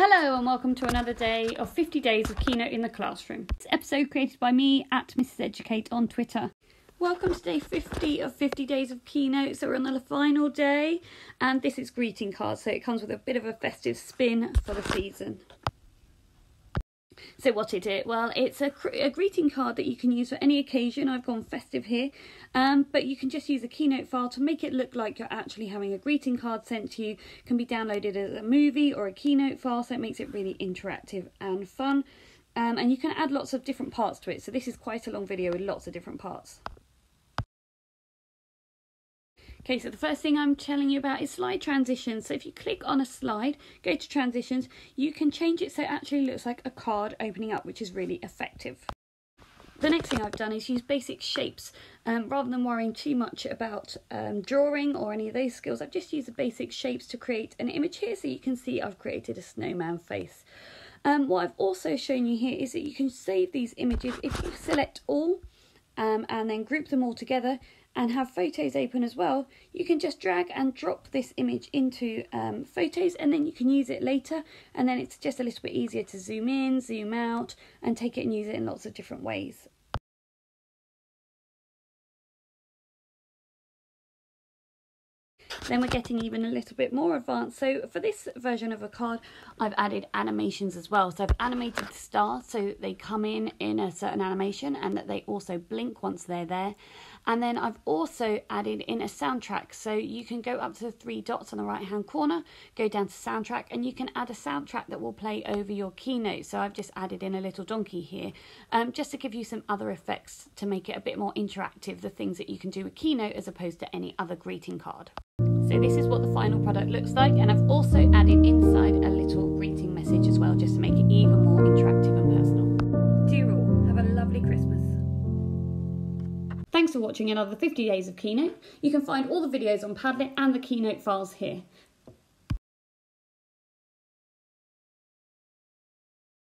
Hello and welcome to another day of 50 days of Keynote in the classroom. This episode created by me at Mrs. Educate on Twitter. Welcome to day 50 of 50 days of Keynote. So we're on the final day and this is greeting cards so it comes with a bit of a festive spin for the season. So what is it? Well, it's a, a greeting card that you can use for any occasion. I've gone festive here, um, but you can just use a Keynote file to make it look like you're actually having a greeting card sent to you. It can be downloaded as a movie or a Keynote file, so it makes it really interactive and fun. Um, and you can add lots of different parts to it. So this is quite a long video with lots of different parts. Okay, so the first thing I'm telling you about is slide transitions. So if you click on a slide, go to transitions, you can change it so it actually looks like a card opening up, which is really effective. The next thing I've done is use basic shapes. Um, rather than worrying too much about um, drawing or any of those skills, I've just used the basic shapes to create an image here. So you can see I've created a snowman face. Um, what I've also shown you here is that you can save these images if you select all um, and then group them all together and have photos open as well, you can just drag and drop this image into um, photos and then you can use it later and then it's just a little bit easier to zoom in, zoom out and take it and use it in lots of different ways. Then we're getting even a little bit more advanced. So for this version of a card, I've added animations as well. So I've animated the stars so they come in in a certain animation and that they also blink once they're there. And then I've also added in a soundtrack. So you can go up to the three dots on the right hand corner, go down to soundtrack, and you can add a soundtrack that will play over your keynote. So I've just added in a little donkey here, um, just to give you some other effects to make it a bit more interactive, the things that you can do with keynote as opposed to any other greeting card. So this is what the final product looks like and I've also added inside a little greeting message as well just to make it even more interactive Thanks for watching another 50 days of Keynote. You can find all the videos on Padlet and the Keynote files here.